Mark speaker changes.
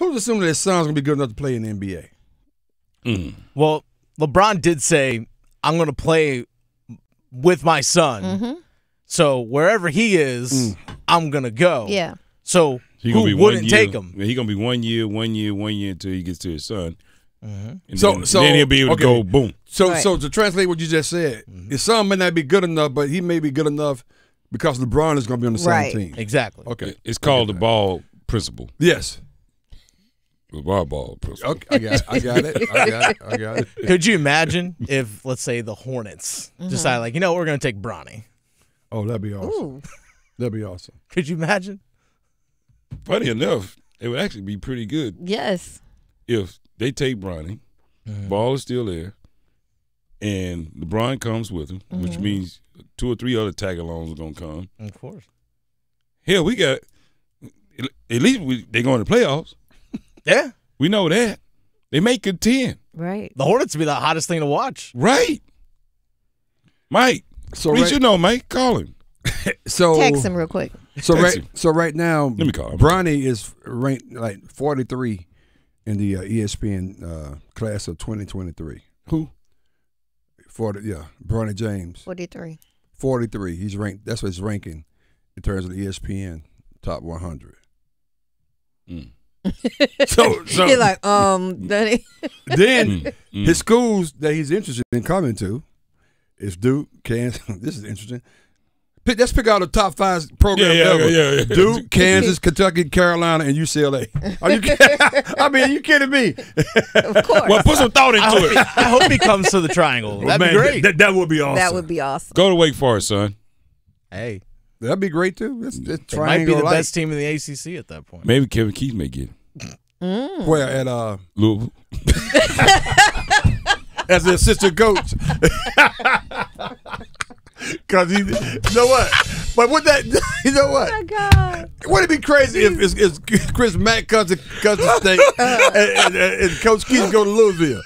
Speaker 1: Who's assuming his son's gonna be good enough to play in the NBA?
Speaker 2: Mm.
Speaker 3: Well, LeBron did say, "I'm going to play with my son."
Speaker 4: Mm-hmm.
Speaker 3: So wherever he is, I'm going to go.
Speaker 4: Yeah.
Speaker 3: So
Speaker 2: He
Speaker 3: who
Speaker 2: gonna be
Speaker 3: wouldn't
Speaker 2: one year,
Speaker 3: take him?
Speaker 2: He gonna be one year, one year, one year until he gets to his son. And
Speaker 1: So-
Speaker 2: then,
Speaker 1: so-
Speaker 2: then he'll be able
Speaker 1: okay.
Speaker 2: to go boom.
Speaker 1: So,
Speaker 4: Right.
Speaker 1: so to translate what you just said, his son may not be good enough, but he may be good enough because LeBron is going to be on the same team.
Speaker 3: Exactly.
Speaker 1: Okay.
Speaker 2: It's called the ball principle.
Speaker 1: Yes.
Speaker 2: The ball ball.
Speaker 1: Okay. I got. It. I got it. I got it. I got it.
Speaker 3: Could you imagine if, let's say, the Hornets
Speaker 4: Mm-hmm.
Speaker 3: decide, like, you know, we're going to take Bronny?
Speaker 1: Oh, that'd be awesome.
Speaker 4: Ooh.
Speaker 1: That'd be awesome.
Speaker 3: Could you imagine?
Speaker 2: Funny enough, it would actually be pretty good
Speaker 4: Yes.
Speaker 2: if they take Bronny, ball is still there, and LeBron comes with him, which means two or three other tag alongs are gonna come.
Speaker 3: Of course.
Speaker 2: Hell, we got at least we, they going to playoffs.
Speaker 3: Yeah.
Speaker 2: We know that they may contend,
Speaker 4: Right.
Speaker 3: The Hornets would be the hottest thing to watch.
Speaker 2: right? Mike,
Speaker 1: So
Speaker 2: at least
Speaker 1: right,
Speaker 2: you know, Mike, call him.
Speaker 1: so
Speaker 4: Text him real quick.
Speaker 1: so
Speaker 2: Text
Speaker 1: right
Speaker 2: him.
Speaker 1: so right now,
Speaker 2: Let me call him.
Speaker 1: Bronny is ranked like 43 in the uh, ESPN uh, class of 2023.
Speaker 2: Who?
Speaker 1: 40, yeah, Bronny James,
Speaker 4: 43.
Speaker 1: 43. He's ranked. That's what his ranking in terms of the ESPN top 100.
Speaker 2: Mm.
Speaker 1: So, so
Speaker 4: He's like, um, Danny.
Speaker 1: then
Speaker 2: Mm, mm.
Speaker 1: his schools that he's interested in coming to is Duke, Kansas. this is interesting. Pick, let's pick out the top five programs
Speaker 2: Yeah, yeah,
Speaker 1: ever.
Speaker 2: yeah, yeah.
Speaker 1: Duke, Kansas, Kentucky, Carolina, and UCLA. Are you? kidding? I mean, are you kidding me?
Speaker 4: Of course.
Speaker 2: well, put some thought
Speaker 3: I
Speaker 2: into
Speaker 3: he,
Speaker 2: it.
Speaker 3: I hope he comes to the triangle. That'd
Speaker 1: Man,
Speaker 3: be great.
Speaker 1: That, that would be awesome.
Speaker 4: that would be awesome.
Speaker 2: Go to Wake Forest, son.
Speaker 3: hey,
Speaker 1: That'd be great too. That's, that's
Speaker 3: they might be the
Speaker 1: life.
Speaker 3: best team in the ACC at that point.
Speaker 2: Maybe Kevin Keatts may get it.
Speaker 1: Where at uh
Speaker 2: Louisville.
Speaker 1: as the assistant coach. Cause he, you know what? But would that, you know what?
Speaker 4: Oh my God.
Speaker 1: Wouldn't it be crazy if, if, if Chris Mack comes to, comes to state and, and, and Coach Keatts go to Louisville?